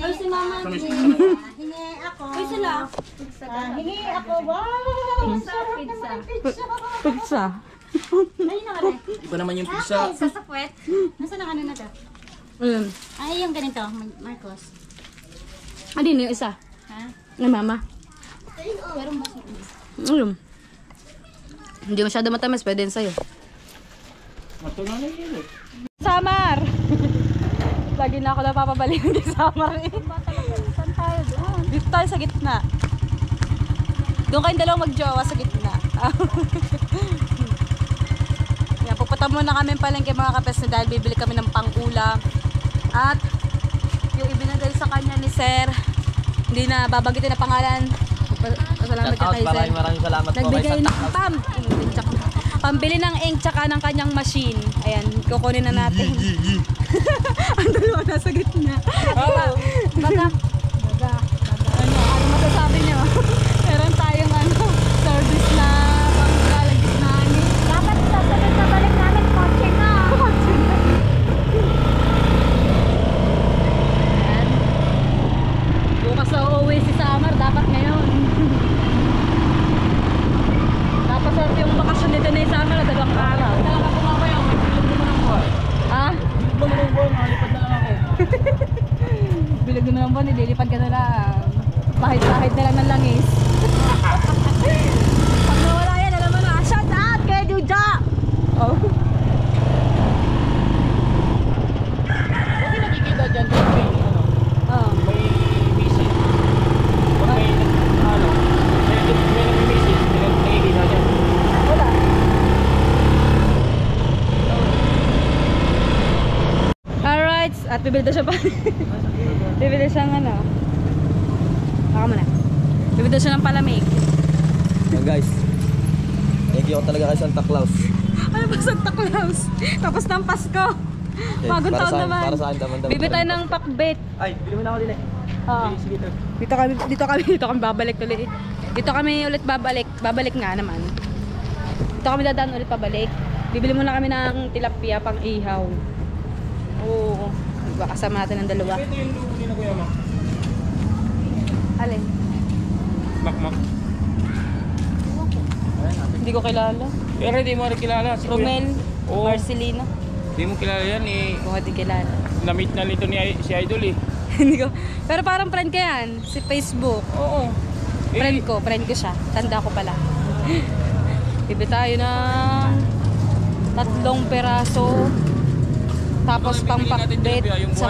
Ay, si mama. Hingi ako. Ay, sila. hingi ako. Wow! Sarap pizza. Pizza. Ayun na rin. Iba naman yung pizza. Sa sakwet. Nasaan ang ano na to? Ayun. Ay, yung ganito. Mar- Marcos. Ano yun yung isa? Ha? Ng mama. Meron ba siya? Ayun. Hindi masyado matamis, pwede yun sa'yo. Matunaw na yun eh. Samar! Lagi na ako napapabalik kay Samar eh. Saan tayo doon? Dito tayo sa gitna. Doon kayong dalawang magjowa sa gitna. Yan, pupunta muna kami palengke mga kapes na dahil bibili kami ng pang-ulam. At yung ibinigay sa kanya ni Sir, hindi na babagitin na pangalan. Salamat ka kay Sir. Maraming maraming salamat po Nagbigay ng pam. Tsaka- Pambili ng ink tsaka ng kanyang machine. Ayan, kukunin na natin. Ang dalawa nasa gitna. Baga, baga, baga, ano, ano masasabi niyo? Meron tayong ano, service na panglalagitnaan eh. Dapat sa sunod na balik namin, kotse na. Ayan. Bukas na uuwi si Samar, dapat ngayon. dapat sa yung bakasyon nito na yung Samar na dalawang araw. Talaga po mamaya, may bilog naman ako. Ah? Bilog naman ako, nalipad na lang ako. Bilog naman ang buwan, nililipad ka na lang. Pahid-pahid na lang ng langis. Pag nawala yan, alam mo na, shout out kay Juja! Oh. Bakit nakikita dyan kung may, ano, Oh. may visit? Pag may, ano, may, may nag-visit, may nakikita dyan. Wala. Alright, at bibili daw siya pa. bibili siya ng ano. Baka mo na. Bibili daw siya ng palamig. Yan guys. Thank you talaga kay Santa Claus. Ano pa Santa Claus. Tapos ng Pasko. Bagong para taon naman. para sa akin, daman-daman Bibili pa tayo ng pakbet. Ay, bili mo na ako din eh. Oo. Sige, sige. Dito kami, dito kami, dito kami babalik ulit. Dito kami ulit babalik, babalik nga naman. Dito kami dadaan ulit pabalik. Bibili muna kami ng tilapia pang ihaw. Oo. Baka kasama natin ng dalawa. Ito yung lugo ni na Kuya Mac. Alin? Mac, Mac. Hindi ko kilala. Pero hindi mo rin kilala. Si Romel, Oo. Marcelino. Hindi mo kilala yan eh. Hindi ko din kilala. Na-meet na nito ni si Idol eh. Hindi ko. Pero parang friend ko yan. Si Facebook. Oo. Eh, Friend ko, friend ko siya. Tanda ko pala. Bibili tayo ng tatlong peraso. Tapos Ano pang bibili natin pakbet, tilapia? Yung buhay?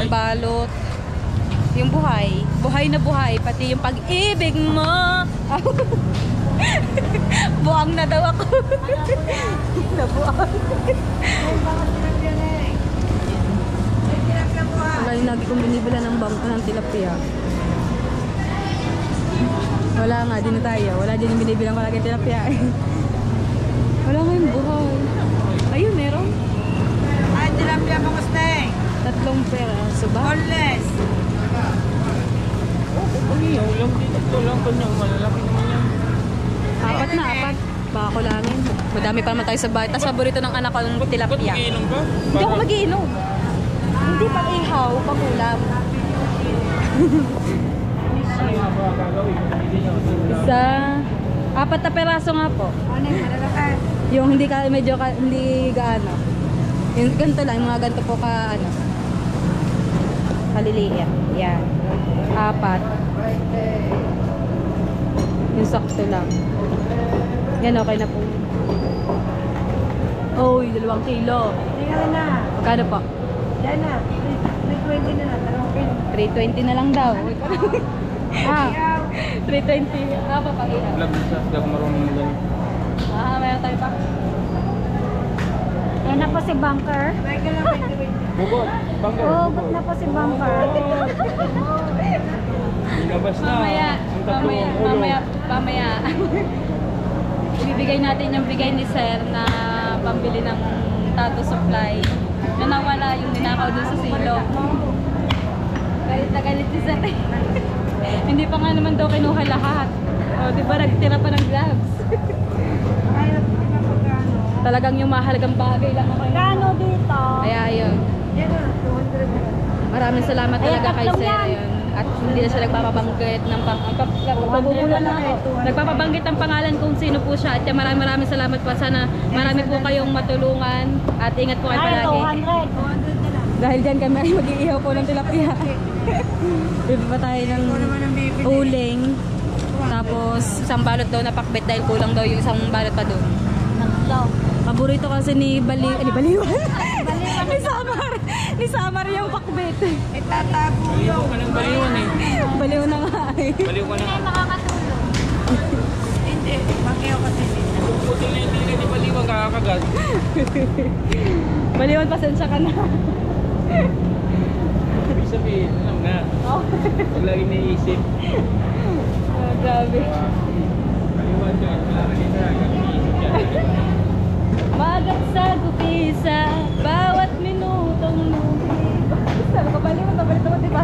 buhay. Buhay na buhay. Pati yung pag-ibig mo. Buang na daw ako. Nabuang. Wala yung lagi kong binibila ng bangka ng tilapia. Wala nga, di na tayo. Wala din yung binibilang ko lagi ng tilapia. Wala nga yung buhay. Ayun, meron. Tilapia mo gusto Tatlong peraso ba? Boneless. Umiyaw lang din. Ito lang kanyang malalaki naman yan. Apat na, apat. Baka kulangin. Madami pa naman tayo sa bahay. Tapos paborito ng anak ko ng Ba't tilapia. magiinom ka? Hindi ako mag-iinom. Hindi pang ihaw, pang ulam. Ano niya Isa, apat na peraso nga po. Ano yung malalaki? Yung hindi ka, medyo ka, hindi gaano. Yung ganito lang, yung mga ganito po ka, ano. Kaliliit. Yan. Apat. Yung sakto lang. Yan, okay na po. Oy, dalawang kilo. Tingnan na. Magkano po? Yan na. 320 na na. Dalawang kilo. 320 na lang daw. ah, 320. Ah, papakihan. Vlog sa vlog marunong ganun. Ah, mayroon tayo pa. Yan na po si Bunker. May ka lang, 20. Bubot. Bangga. Hugot na po si Bunker. Ilabas na. Mamaya, mamaya, mamaya, mamaya. Ibibigay natin yung bigay ni Sir na pambili ng tattoo supply. Na nawala yung ninakaw dun sa silo. Galit na galit si Sir. Hindi pa nga naman daw kinuha lahat. O, di ba nagtira pa ng gloves? Ay, hindi na pagkano. Talagang yung mahalagang bagay lang ako. Kano dito? Kaya ayun. Yan na, 200 na. Maraming salamat talaga kay Sir. Ayun. At hindi na siya nagpapabanggit ng pang... Ang na ako. Nagpapabanggit ng pangalan kung sino po siya. At maraming maraming salamat po. Sana marami po kayong matulungan. At ingat po kayo Ay, palagi. 200. 200 na lang. Dahil dyan kami ay mag-iihaw po ng tilapia. Bibili pa tayo ng ang uling. Tapos isang balot daw na pakbet dahil kulang daw yung isang balot pa doon. Tatlo. Paborito kasi ni Bali... Ni Baliwan? ni Samar. Ni Samar yung pakbet. Itatago Baliw ka ng baliwan eh. Baliw na nga eh. Baliw ka na nga. Makakatulong. Hindi, bakyaw kasi nila. Putol na yung tira ni baliwan kakakagat. Baliwan, pasensya ka na. Ibig sabihin, alam na. Oh, Huwag lang iniisip. oh, grabe. Baliwan ka. Wala ka dito. Iniisip ka. Magat sa gupisa, bawat minutong lubi. Sabi ko, pabalito mo, di ba?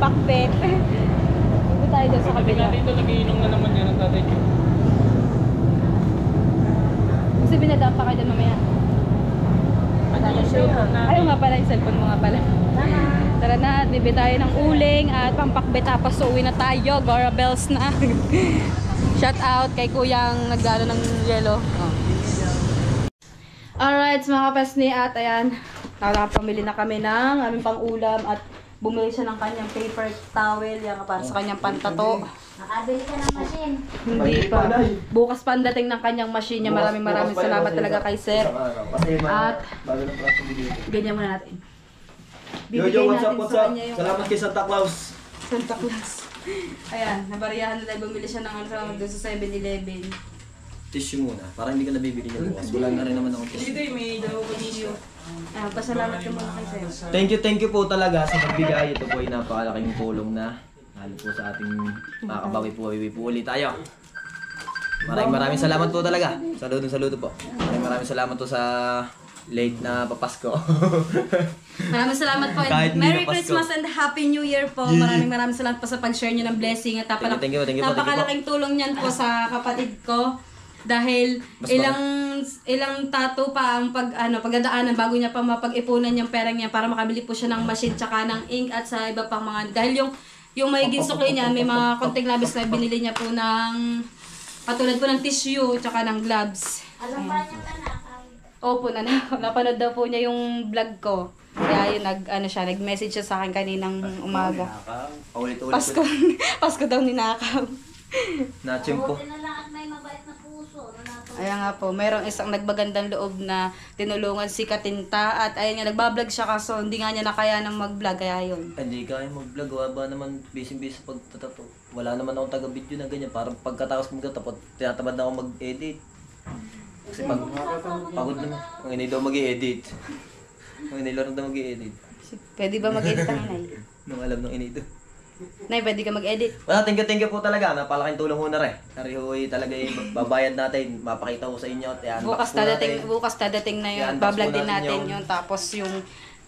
Pakbet. Dito tayo dyan sa kabila. natin ito, nagiinom na naman yan ang tatay ko. Kasi binadaan pa kayo dyan mamaya. Ayaw nga pala, yung cellphone mo nga pala. Tara na, at bibili tayo ng uling at pampakbet tapos uwi na tayo. Gora bells na. Shout out kay kuyang nagdalo ng yelo. Oh. Alright, mga kapasni at ayan, nakapamili na kami ng aming pang-ulam at bumili siya ng kanyang paper towel yan para sa kanyang pantato. Nakabili ka ng machine. Hindi pa. Bukas pa ang dating ng kanyang machine niya. Maraming maraming salamat talaga kay Sir. At ganyan muna natin. Bibigay natin sa kanya yung Salamat kay Santa Claus. Santa Claus. Ayan, nabariyahan na tayo bumili siya ng ano sa doon sa 7-Eleven. Tissue muna, para hindi ka nabibili niya bukas. Wala na rin naman ako tissue. may dalawa ko tissue. Ayan, pasalamat ka muna kay Sir. Thank you, thank you po talaga sa magbigay. Ito po ay napakalaking tulong na. Lalo po sa ating makakabawi po, iwi po ulit tayo. Maraming maraming salamat po talaga. Saludo saludo po. Maraming maraming salamat po sa late na papasko. Maraming salamat po. Kahit hindi Merry na Pasko. Christmas and Happy New Year po. Maraming maraming salamat po sa pag-share nyo ng blessing at you, thank you, thank you po, thank you po. napakalaking tulong niyan po sa kapatid ko. Dahil Mas ilang ilang tato pa ang pag ano pagdadaanan bago niya pa mapag-ipunan yung pera niya para makabili po siya ng machine tsaka ng ink at sa iba pang mga dahil yung yung may sukli niya may mga konting labis na binili niya po ng katulad po ng tissue tsaka ng gloves. Alam ba niya ka na? Opo, na napanood daw po niya yung vlog ko. Kaya yun, nag, ano siya, nag-message siya sa akin kaninang umaga. Paulit-ulit Pasko, Pasko daw ninakaw. Nachimpo. Buti na lang at may mabait na puso. No, na Ayan nga po, mayroong isang nagbagandang loob na tinulungan si Katinta at ayun nga, nagbablog siya kaso hindi nga niya nakaya ng mag-vlog, kaya yun. Hindi kaya mag-vlog. Wala ba naman busy-busy pag tatato. Wala naman akong taga-video na ganyan. Parang pagkatapos kong magtatapot, tinatamad na ako mag-edit. Kasi pag pagod naman. Ang inay daw mag-i-edit. Ang inay lang daw mag-i-edit. Pwede ba mag-edit ang inay? Nung alam ng inay daw. Nay, pwede ka mag-edit. Wala, thank you, thank you po talaga. Napalaking tulong ho na rin. Ari ho, eh, talaga yung babayad natin. Mapakita ko sa inyo. At Bukas po dadating, natin. bukas dadating na yun. I-unbox Bablog po din natin yun. Tapos yung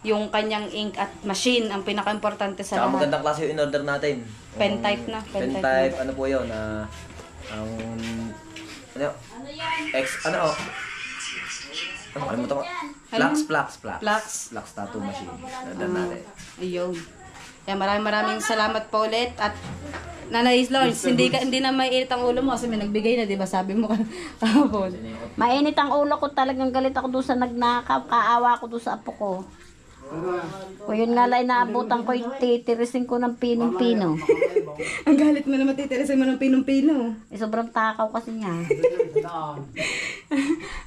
yung kanyang ink at machine, ang pinaka-importante sa Tsaka lahat. magandang klase yung in-order natin. Pen Yung type na, pen Pen type type, ano po yun? ah, ang... ano? X, ano oh? Ano, kalimutan ko. Flax, flax, flax. Flax. Flax tattoo machine. Order natin. Ayun. Kaya maraming maraming salamat po ulit at Nanay Lawrence, hindi ka hindi na may init ang ulo mo kasi may nagbigay na, 'di ba? Sabi mo kahapon. Mainit ang ulo ko talagang galit ako doon sa nagnakaw. Kaawa ko doon sa apo ko. O yun nga lang inaabutan ko yung titirisin ko ng pinong-pino. ang galit mo na matitirisin mo ng pinong-pino. Eh, sobrang takaw kasi niya.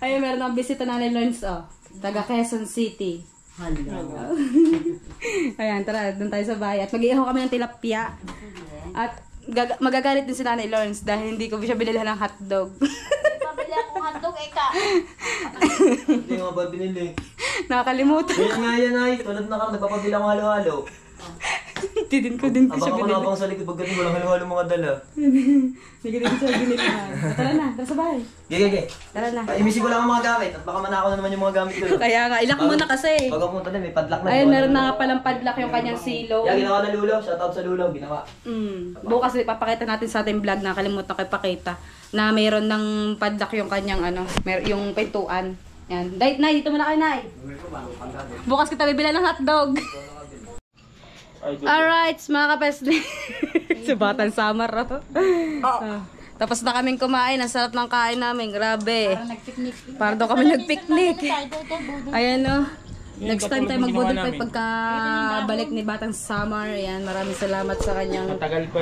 Ayun, meron akong bisita Nanay Lawrence, oh. Taga Quezon City. Ayan, tara, doon tayo sa bahay. At mag-iihaw kami ng tilapia. At gaga- magagalit din si Nanay Lawrence dahil hindi ko siya binilhan ng hotdog. Pabili akong hotdog, eka. Hindi nga ba binili? Nakakalimutan. Yan nga yan ay. Tulad na kang nagpapabilang halo-halo. Hindi din ko din ko siya Abang binili. nabang sa likod. Pag ganun, walang halo-halo mga dala. Hindi ko din siya binili. Tara na, tara sa bahay. Gige, gige. Tara na. Ay, imisi ko lang ang mga gamit. At baka manakaw na naman yung mga gamit ko. Kaya nga, ilak mo na kasi. Pag pumunta na, may padlock na. Ayun, meron na nga palang padlock yung kanyang silo. Yan, ginawa na lulo. Shout out sa lulo. Ginawa. Mm. Bukas ipapakita natin sa ating vlog na kalimutan ko ipakita na mayroon ng padlock yung kanyang ano, mer yung pintuan. Yan. Day, nay, dito muna kayo, nay. Bukas kita bibila ng hotdog. Alright, mga kapesli. sa Batang Samar. oh. Ah. Tapos na kaming kumain. Ang sarap ng kain namin. Grabe. Para daw kami nag-picnic. Ayan o. Next time tayo mag-body fight pagka balik ni Batang Summer. Ayan, maraming salamat sa kanyang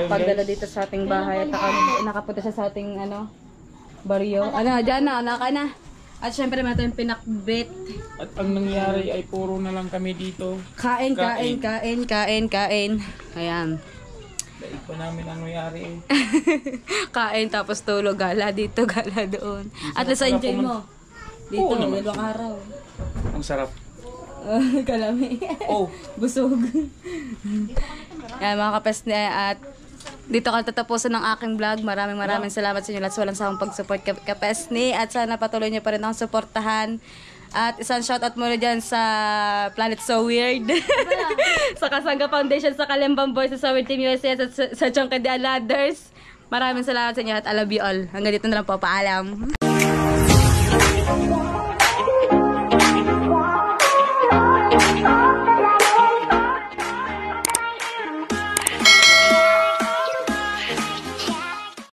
pagdala dito sa ating bahay. At naka- nakapunta siya sa ating ano, baryo. Ano, dyan na, anak ka na. At syempre, meron tayong pinakbit. At ang nangyari ay puro na lang kami dito. Kain, kain, kain, kain, kain. Ayan. Daig pa namin ang nangyari eh. kain tapos tulog. Gala dito, gala doon. At least pala enjoy mo. Dito, Oo naman. dalawang araw. Ang sarap. Kalami. Oh. Busog. Yan mga kapes at dito ka tatapusin ng aking vlog. Maraming maraming salamat sa inyo lahat sa walang sawang pag-support kap kapesni at sana patuloy niyo pa rin akong suportahan. At isang shoutout muna dyan sa Planet So Weird. sa Kasanga Foundation, sa Kalembang Boys, sa Sower Team USA, at sa, sa Chonka de Aladers. Maraming salamat sa inyo at I love you all. Hanggang dito na lang po. Paalam.